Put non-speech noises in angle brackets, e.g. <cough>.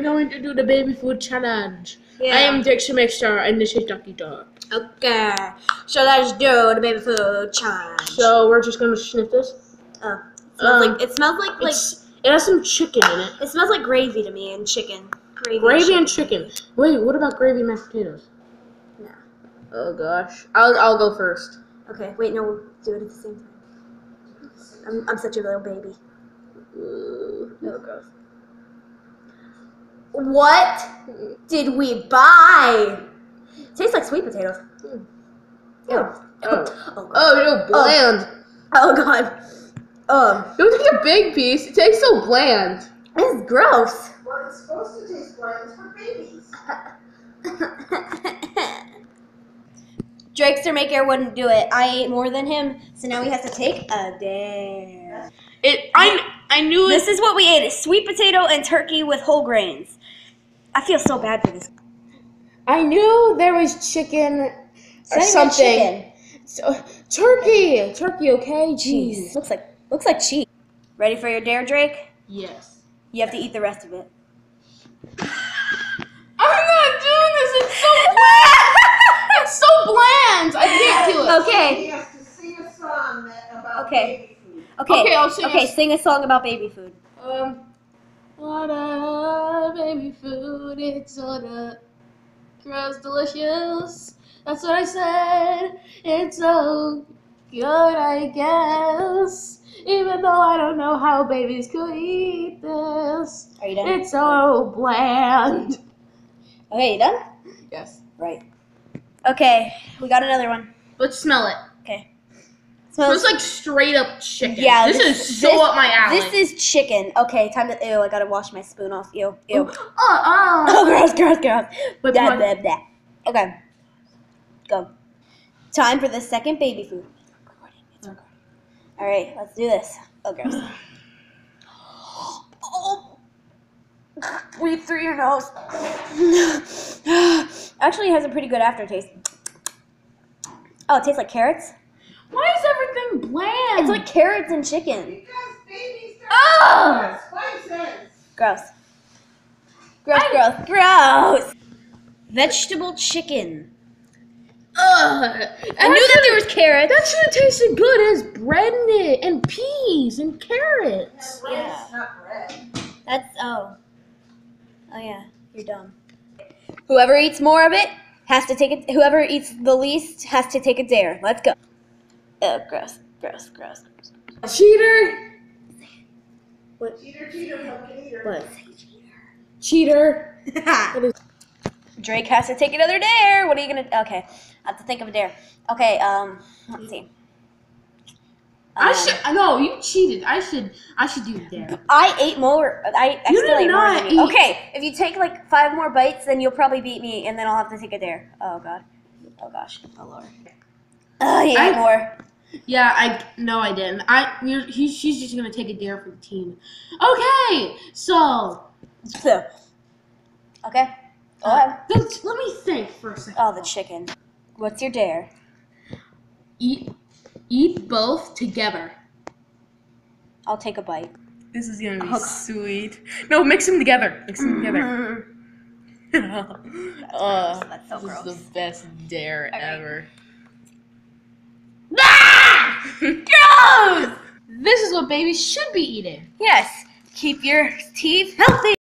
we're going to do the baby food challenge. Yeah. I am Dixie Mixstar and this is Ducky Dog. Okay. So let's do the baby food challenge. So we're just gonna sniff this. Oh, it smells Um, like it smells like like it has some chicken in it. it smells like gravy to me and chicken. Gravy. Gravy and chicken. Wait, what about gravy and mashed potatoes? No. Oh gosh. I'll I'll go first. Okay. Wait. No. We'll do it at the same time. I'm I'm such a little baby. Ooh. Oh, gross. What did we buy? Tastes like sweet potatoes. Mm. Ew. Oh. <laughs> Oh, Oh, no, bland. oh god. Um, Don't take a big piece. It tastes so bland. this is gross. Well, it's supposed to taste bland. It's for babies. <laughs> Drakester Maker wouldn't do it. I ate more than him, so now he has to take a dare. It. I I knew This is what we ate: sweet potato and turkey with whole grains. I feel so bad for this. I knew there was chicken or It's not even something. chicken. So, turkey, turkey. Okay, Jeez, jeez. looks like looks like cheese. Ready for your dare, Drake? Yes. You have to eat the rest of it. I'm not doing this. It's so bland. it's so bland. I can't do it. Okay. He has to sing a song about Okay. baby food. Okay. Okay, I'll sing Okay, a- sing a song about baby food. Um, what a baby food, it's gross delicious. That's what I said. It's so good, I guess. Even though I don't know how babies could eat this, Are you done? it's so bland. Okay, you done? Yes. Right. Okay, we got another one. Let's smell it. Okay. Smells like straight up chicken. Yeah, this, this- is so this- up my alley. This is chicken. Okay, time to. Ew, I gotta wash my spoon off. Ew, ew. Oh, oh. <laughs> Oh, gross, gross, gross. But Blah, blah, blah. Okay. Go. Time for the second baby food. It's hmm. recording. All right, let's do this. Oh, gross. <sighs> oh. <sighs> Breathe through your nose. <sighs> Actually, it has a pretty good aftertaste. Oh, it tastes like carrots. Why is everything bland? It's like carrots and chicken. Because babies don't Oh! spices. Gross. Gross, gross, gross. Vegetable chicken. Ugh. I knew that there was carrots. That should have tasted good as bread in it, and peas and carrots. Rice, Yeah. not bread. That's oh. Oh yeah, you're dumb. Whoever eats more of it has to take it. Whoever eats the least has to take a dare. Let's go. Oh, gross, gross, gross. Cheater. What? Cheater, cheater. What? Cheater. <laughs> What is- Drake has to take another dare. What are you gonna? Okay, I have to think of a dare. Okay, um, let's see. I Um, should. No, you cheated. I should. I should do dare. I ate more. I, I You still did ate more not than you. eat- Okay, if you take like five more bites, then you'll probably beat me, and then I'll have to take a dare. Oh god. Oh gosh. Oh lord. Oh, you ate more. Yeah, I no, I didn't. I. You're, he, she's just gonna take a dare for the team. Okay, so So. Okay. Go uh, ahead. let's- let me think for a second. Oh, the chicken. What's your dare? Eat, eat both together. I'll take a bite. This is gonna be Okay. sweet. No, mix them together. Mix them together. That's <laughs> <laughs> uh, gross. That's so this gross. is the best dare Okay. ever. Gross! This is what babies should be eating. Yes. Keep your teeth healthy.